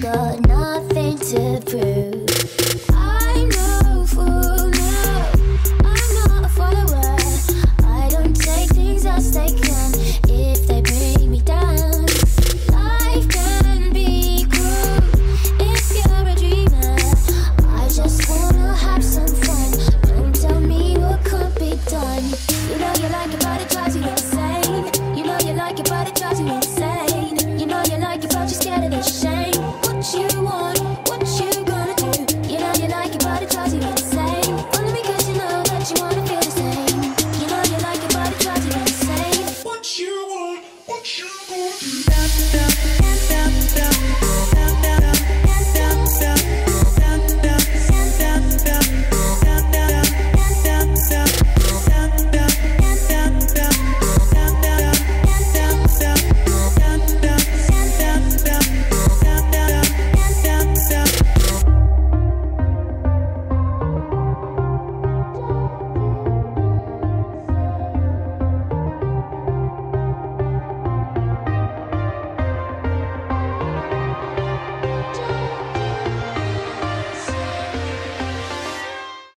got nothing to prove.